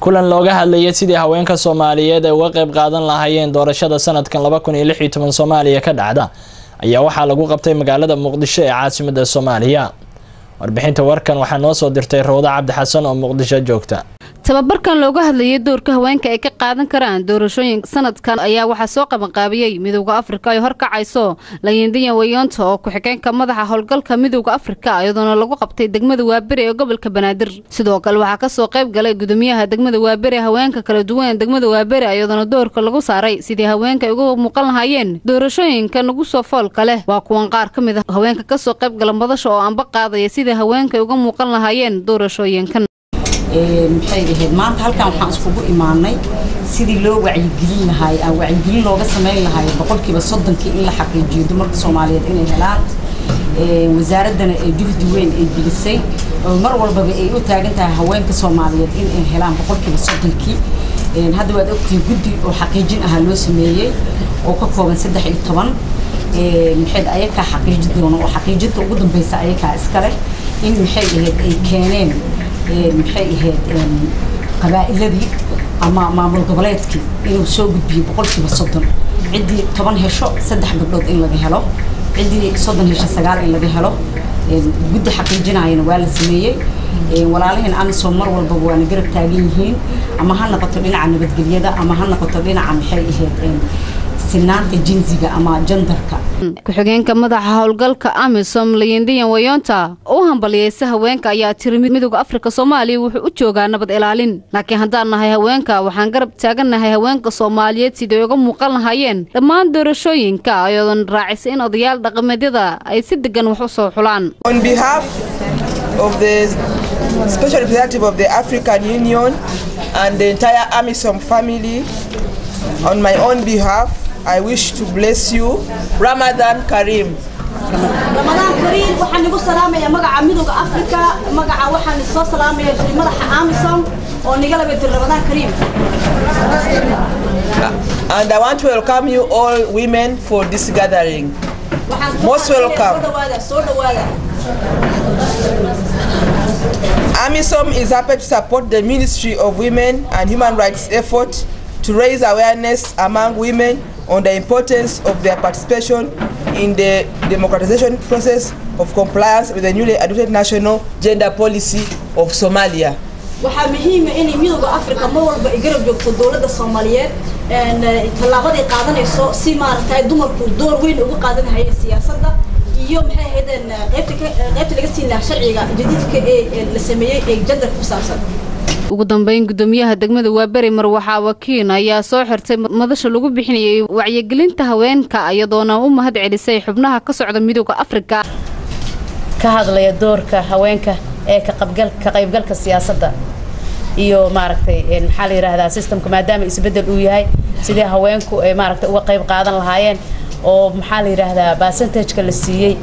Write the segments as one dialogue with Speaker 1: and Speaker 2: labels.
Speaker 1: kulan looga hadlayay sidii haweenka soomaaliyeed ay uga qayb qaadan lahaayeen doorashada sanadkan laba kun iyo lix iyo toban soomaaliya ka dhacda ayaa waxaa lagu qabtay magaalada muqdisho ee caasimada soomaaliya. Warbixinta warkan waxaa noo soo dirtay rawda cabdi xasan oo muqdisho joogta
Speaker 2: tababarkan looga hadlayay doorka haweenka ay ka qaadan karaan doorashooyinka sanadkan ayaa waxaa soo qabanqaabiyey midowda afrika ay horkacayso layindiyan wayonta oo ku-xigeenka madaxa howlgalka midowda afrika iyadoona lagu qabtay degmada waaberi ee gobolka banaadir. Sidoo kale waxaa ka soo qayb galay gudoomiyaha degmada waaberi haweenka kala duwan degmada waaberi iyadoona doorka lagu saaray sidii haweenka ay uga muuqan lahaayeen doorashooyinka nagu soo foolka leh waa kuwan qaar ka mid a haweenka ka soo qayb gala madasha oo anba qaadaya sidii haweenka uga muuqan lahaayeen doorashooyinkan
Speaker 3: maxay ahayd maanta halkan waxaan iskugu imaanay sidii loo wacyigelin lahaay wacyigelin looga samayn lahaay boqolkiiba soddonkii in la xaqiijiyo dumarka soomaaliyeed inay helaan. Wasaaraddana ee juhdi weyn ay gelisay. Oo mar walbaba ay u taagan tahay haweenka soomaaliyeed in ay helaan boqolkiiba soddonkii. Hadda waad ogtihiin guddi oo xaqiijin ahaa loo sameeyey oo ka kooban saddex iyo toban. Maxayd ayakaa xaqiiji doono oo xaqiijinta ugu dambeysa ayakaa iskale in maxay ahayd ay keeneen maxay ahayd qabaa'iladii ama maamul goboleedkii inuu soo gudbiyo boqolkiiba soddon. Ciddii toban hesho saddex gabdhood in laga helo. Ciddii soddon hesho sagaal in laga helo. Guddi xaqiijinayana waa la sameeyey. Walaalaheen amisom mar walbaba waana garab taagan yihiin. Ama ha noqoto dhinaca nabadgelyada ama ha noqoto dhinaca maxay ahayd sinaanta jinsiga ama jandarka.
Speaker 2: Ku-xigeenka madaxa howlgalka amisom layindiyan wayonta u hambaliyeysa haweenka ayaa tiri midowda afrika soomaaliya wuxuu u joogaa nabad ilaalin. Laakiin haddaan nahay haweenka waxaan garab taagannahay haweenka soomaaliyeed siday uga muuqan lahaayeen. Dhammaan doorashooyinka ayadoon raacisay in odayaal dhaqameedyada ay si degan wax u soo xulaan.
Speaker 4: Special representative of the African Union and the entire AMISOM family, on my own behalf, I wish to bless you. Ramadan Kareem.
Speaker 5: ramadaan kariim waxaan igu salaamaya magaca midowga afrika magaca waxaan soo salaamaya jiri madaxa amisom oo nigala bedir ramadaan kariim
Speaker 4: And I want to welcome you all women for this gathering. Most welcome. AMISOM is happy to support the Ministry of Women and Human Rights effort to raise awareness among women on the importance of their participation in the democratization process of compliance with the newly adopted national gender policy of Somalia.
Speaker 5: waxaa muhiima inay midowda afrika mar walba ay garab joogto dowladda soomaaliyeed tallaabaday qaadanayso si maaragtay dumarku door weyn uga qaadanahayeen siyaasadda iyo maxay ahaydeen qaybta qaybta laga siin lahaa sharciga jadiidka ee la sameeyey ee jandarka ku saabsan
Speaker 2: ugu dambeyn gudoomiyaha degmada waaberi mar waxaa wakiin ayaa soo xirtay madasha lagu bixinayay wacyigelinta haweenka iyadoona u mahad celisay xubnaha ka socda midowda afrika.
Speaker 6: Ka hadlaya doorka haweenka ee ka qaybgalka siyaasadda. Iyo maaragtay maxaa la yidhaahdaa systemka maadaama isbeddel uu yahay sidii haweenku ay maaragtay uga qayb qaadan lahaayeen oo maxaa la yidhaahdaa percentageka la siiyey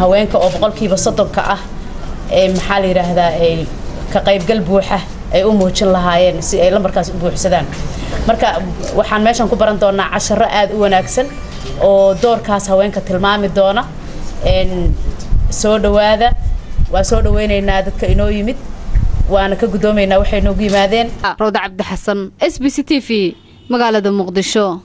Speaker 6: haweenka oo boqolkiiba soddonka ah maxaa la yidhaahdaa ka qaybgal buuxa ay u muujin lahaayeen si ay lambarkaas u buuxsadaan. Marka waxaan meeshan ku baran doonaa casharo aada u wanaagsan oo doorkaas haweenka tilmaami doona. Soo dhawaada waa soo dhaweynaynaa dadka inoo yimid waana ka guddoomaynaa waxay noogu yimaadeen.
Speaker 2: Rawda cabdi xasan s b c t v magaalada muqdisho